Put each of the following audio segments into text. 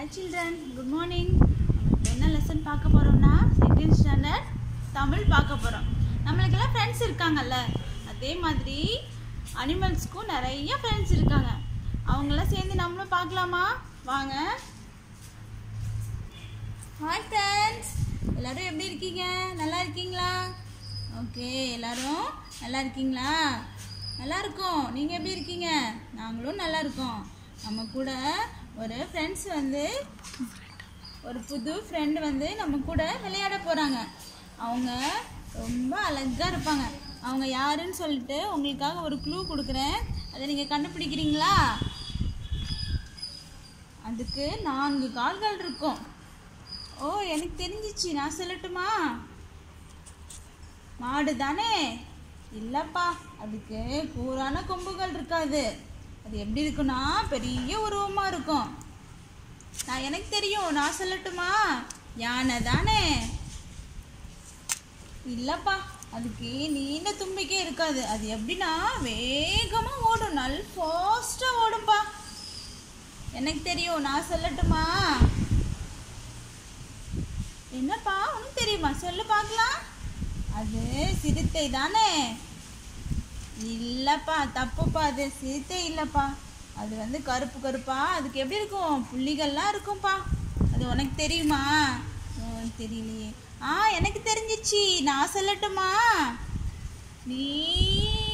Hi children good morning என்ன lesson பார்க்க போகிறோம்னா செகண்ட் ஸ்டாண்டர்ட் தமிழ் பார்க்க போகிறோம் நம்மளுக்கெல்லாம் ஃப்ரெண்ட்ஸ் இருக்காங்கல்ல? அதே மாதிரி அனிமல்ஸ்க்கும் நிறைய ஃப்ரெண்ட்ஸ் இருக்காங்க. அவங்களாம் சேர்ந்து நம்மளும் பார்க்கலாமா? வாங்க. ஹாய் ஃப்ரெண்ட்ஸ் எல்லோரும் எப்படி இருக்கீங்க? நல்லா இருக்கீங்களா? ஓகே எல்லோரும் நல்லா இருக்கீங்களா? நல்லா இருக்கோம். நீங்கள் எப்படி இருக்கீங்க? நாங்களும் நல்லா இருக்கோம். நம்ம கூட ஒரு ஃப்ரெண்ட்ஸ் வந்து ஒரு புது ஃப்ரெண்டு வந்து நம்ம கூட விளையாட போகிறாங்க அவங்க ரொம்ப அழகாக இருப்பாங்க. அவங்க யாருன்னு சொல்லிட்டு உங்களுக்காக ஒரு க்ளூ கொடுக்குறேன். அதை நீங்கள் கண்டுபிடிக்கிறீங்களா? அதுக்கு நான்கு கால்கள் இருக்கும். ஓ எனக்கு தெரிஞ்சிச்சு. நான் சொல்லட்டுமா? மாடு தானே இல்லைப்பா அதுக்கு கூரான கொம்புகள் இருக்காது. அது எப்படி இருக்குன்னா பெரிய உருவமா இருக்கும். நான் எனக்கு தெரியும். நான் சொல்லட்டுமா? யானை தானே. இல்லப்பா அதுக்கு நீண்ட தும்பிக்கே இருக்காது. அது எப்படின்னா வேகமா ஓடும். நல் ஃபாஸ்டா ஓடும்பா. எனக்கு தெரியும். நான் சொல்லட்டுமா? என்னப்பா உனக்கு தெரியுமா? சொல்லு பார்க்கலாம். அது சிறுத்தை தானே. இல்லைப்பா தப்புப்பா. அது சிறுத்தை இல்லைப்பா. அது வந்து கருப்பு கருப்பா. அதுக்கு எப்படி இருக்கும்? புள்ளிகள்லாம் இருக்கும்ப்பா அது உனக்கு தெரியுமா? ஓ, தெரியலையே. ஆ எனக்கு தெரிஞ்சிச்சு. நான் சொல்லட்டுமா? நீ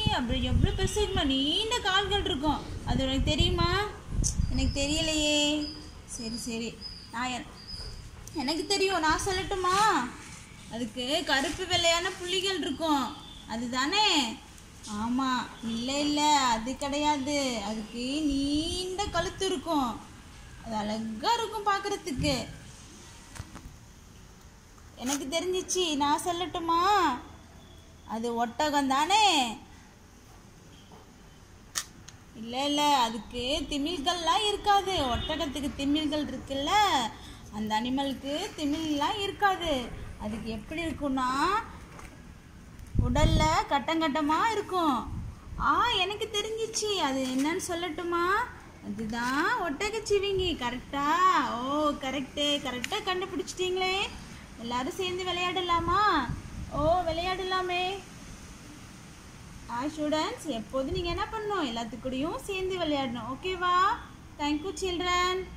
அப்படி எவ்வளோ பெருசு இருக்குமா? நீண்ட கால்கள் இருக்கும். அது உனக்கு தெரியுமா? எனக்கு தெரியலையே. சரி சரி. நான் எனக்கு தெரியும். நான் சொல்லட்டுமா? அதுக்கு கருப்பு வெள்ளையான புள்ளிகள் இருக்கும். அதுதானே? ஆமாம் இல்லை இல்லை அது கிடையாது. அதுக்கு நீண்ட கழுத்து இருக்கும். அது அழகா இருக்கும் பார்க்குறதுக்கு எனக்கு தெரிஞ்சிச்சு நான் சொல்லட்டுமா? அது ஒட்டகம் தானே? இல்லை இல்லை அதுக்கு திமில்கள்லாம் இருக்காது. ஒட்டகத்துக்கு திமில்கள் இருக்குல்ல? அந்த அனிமலுக்கு திமில்லாம் இருக்காது. அதுக்கு எப்படி இருக்கும்னா உடல்ல கட்டங்கட்டமாக இருக்கும். ஆ எனக்கு தெரிஞ்சிச்சு. அது என்னன்னு சொல்லட்டுமா? அதுதான் ஒட்டகச்சிவிங்கி. கரெக்டா? ஓ கரெக்டு கரெக்டாக கண்டுபிடிச்சிட்டீங்களே. எல்லாரும் சேர்ந்து விளையாடலாமா? ஓ விளையாடலாமே. ஆ ஸ்டூடெண்ட்ஸ் எப்போதும் நீங்கள் என்ன பண்ணணும்? எல்லாத்துக்கூடயும் சேர்ந்து விளையாடணும். ஓகேவா? Thank you children